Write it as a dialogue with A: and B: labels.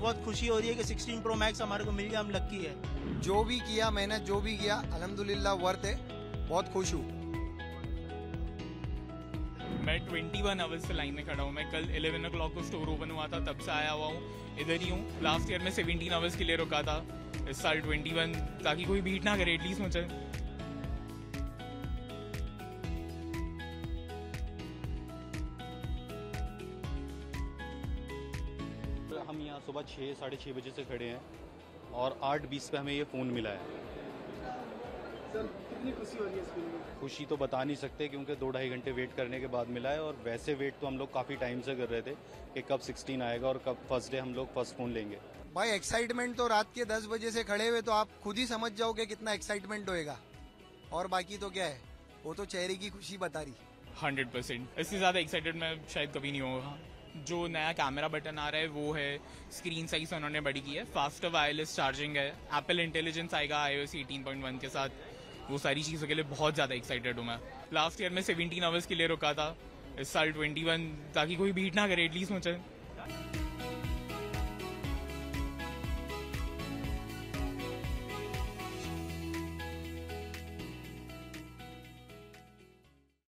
A: खुशी हो रही है कि 16 प्रो मैक्स हमारे को मिल गया हम लक्की है।
B: जो भी किया मैंने जो भी किया अल्हम्दुलिल्लाह वर्थ है बहुत खुश हूँ।
C: मैं 21 आवर्स से लाइन में खड़ा हूँ। मैं कल 11 ओ क्लॉक को स्टोर ओपन हुआ था तब से आया हुआ हूँ। इधर ही हूँ। लास्ट ईयर में 17 आवर्स के लिए रुका था। इस साल 21 ताकि कोई बीट ना करे एटलीस्ट मुझे।
D: हम यहाँ सुबह छः साढ़े छः बजे से खड़े हैं और आठ बीस पे हमें ये फ़ोन मिला है।
E: सर कितनी खुशी हो रही है इस फ़िल्म में?
D: खुशी तो बता नहीं सकते क्योंकि दो ढाई घंटे वेट करने के बाद मिला है और वैसे वेट तो हम लोग काफ़ी टाइम से कर रहे थे कि कब 16 आएगा और कब फ़र्स्ट डे हम लोग फ़र्स्ट फ़ोन लेंगे।
B: भाई एक्साइटमेंट तो रात के दस बजे से खड़े हुए तो आप खुद ही समझ जाओगे कितना एक्साइटमेंट होएगा। और बाकी तो क्या है? वो तो चेहरे की खुशी बता रही।
C: Hundred percent. इससे ज़्यादा एक्साइटेड मैं शायद कभी नहीं होगा जो नया कैमरा बटन आ रहा है, वो है। स्क्रीन साइज़ उन्होंने बड़ी की है। फास्ट वायरलेस चार्जिंग है। एप्पल इंटेलिजेंस आएगा आई ओ वन के साथ। वो सारी चीज़ों के लिए बहुत ज़्यादा एक्साइटेड हूँ मैं। लास्ट ईयर में 17 आवर्स के लिए रुका था। इस साल 21 ताकि कोई बीट ना करे एटलीस्ट मुझे।